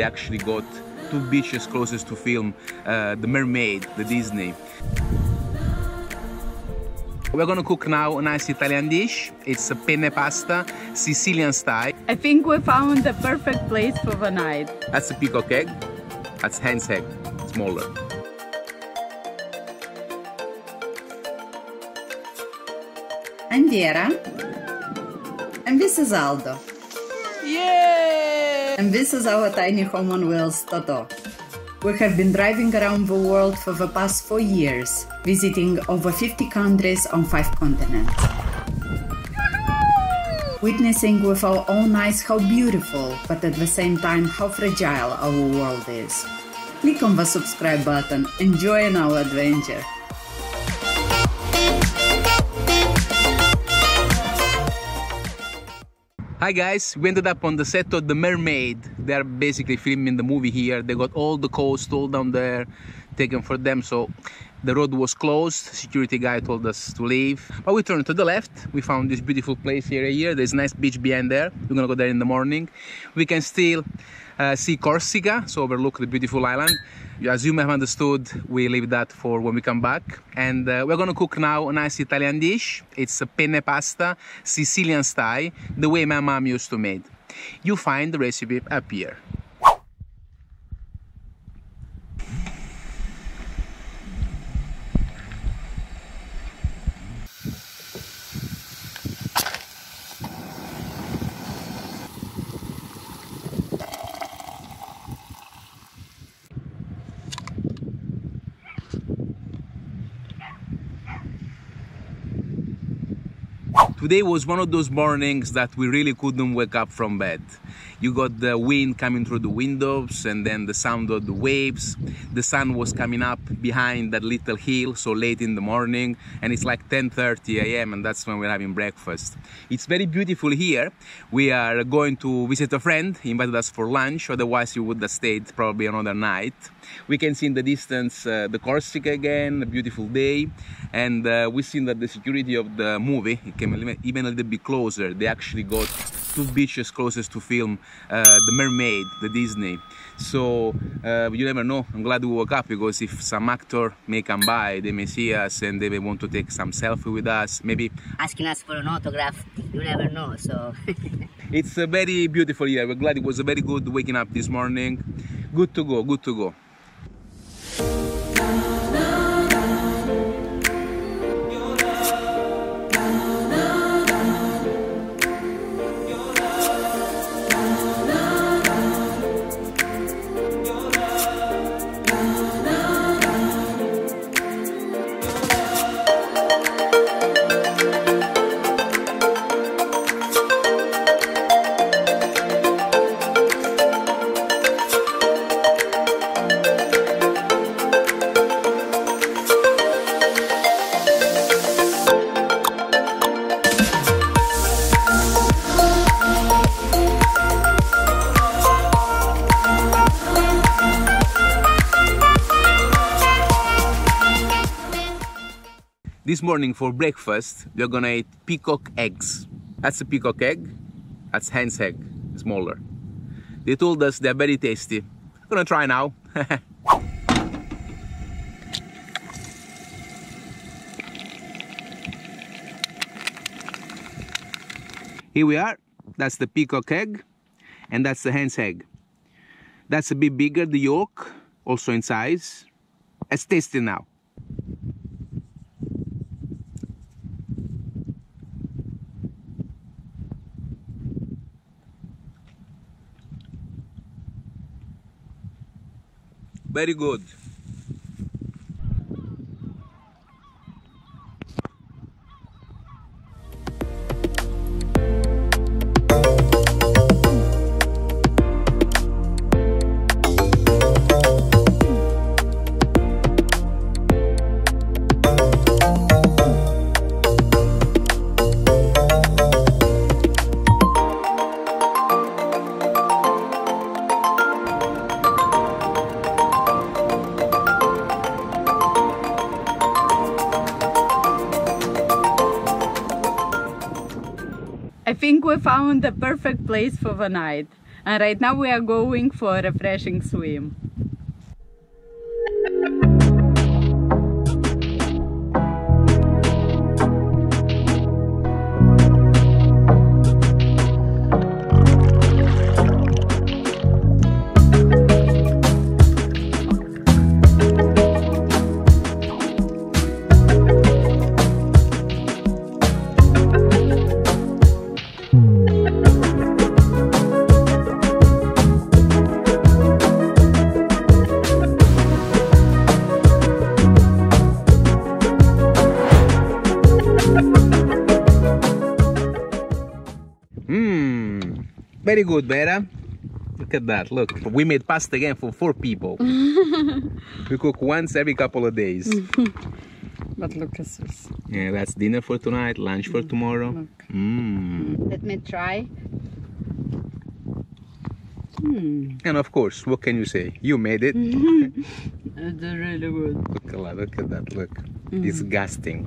They actually got two beaches closest to film uh, The Mermaid, the Disney. We're gonna cook now a nice Italian dish. It's a penne pasta, Sicilian style. I think we found the perfect place for the night. That's a peacock egg. That's hen's egg, smaller. I'm Vera. And this is Aldo. Yay! And this is our tiny home on wheels, Toto. We have been driving around the world for the past four years, visiting over 50 countries on five continents. Witnessing with our own eyes how beautiful, but at the same time how fragile our world is. Click on the subscribe button and join our adventure. Hi guys, we ended up on the set of The Mermaid. They're basically filming the movie here. They got all the coast all down there taken for them. So the road was closed. Security guy told us to leave. But we turned to the left. We found this beautiful place here. Here, there's a nice beach behind there. We're gonna go there in the morning. We can still uh, see Corsica, so overlook the beautiful island. As you may have understood, we leave that for when we come back. And uh, we're gonna cook now a nice Italian dish. It's a penne pasta, Sicilian style, the way my mom used to make. You find the recipe up here. Today was one of those mornings that we really couldn't wake up from bed. You got the wind coming through the windows and then the sound of the waves. The sun was coming up behind that little hill so late in the morning and it's like 10.30 a.m. and that's when we're having breakfast. It's very beautiful here. We are going to visit a friend. He invited us for lunch, otherwise we would have stayed probably another night. We can see in the distance uh, the Corsica again, a beautiful day. And uh, we've seen that the security of the movie it came even a little bit closer. They actually got two beaches closest to film uh, The Mermaid, the Disney. So uh, you never know. I'm glad we woke up because if some actor may come by, they may see us and they may want to take some selfie with us, maybe asking us for an autograph. You never know. So it's a very beautiful year. We're glad it was a very good waking up this morning. Good to go. Good to go. This morning for breakfast, we're gonna eat peacock eggs. That's a peacock egg, that's hen's egg, smaller. They told us they're very tasty. I'm gonna try now. Here we are, that's the peacock egg, and that's the hen's egg. That's a bit bigger, the yolk, also in size. It's tasty now. Very good. I think we found the perfect place for the night. And right now we are going for a refreshing swim. Mmm, very good, Vera. Look at that. Look, we made pasta again for four people. we cook once every couple of days. But look at this. Yeah, that's dinner for tonight, lunch for tomorrow. Look. Mmm. Let me try. Hmm, And of course, what can you say? You made it. it's really good. Look at that. Look at that. Look. Mm. Disgusting.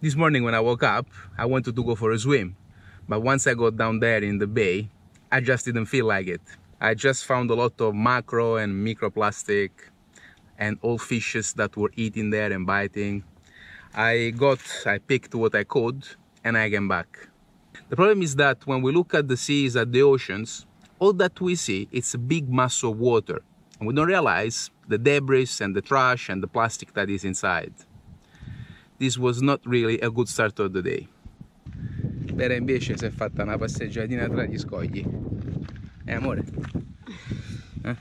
This morning when I woke up, I wanted to go for a swim. But once I got down there in the bay, I just didn't feel like it. I just found a lot of macro and microplastic and all fishes that were eating there and biting. I got, I picked what I could and I came back. The problem is that when we look at the seas, at the oceans, all that we see it's a big mass of water. And we don't realize the debris and the trash and the plastic that is inside. This was not really a good start of the day. Vera invece si è fatta una passeggiatina tra gli scogli. Eh amore? Eh?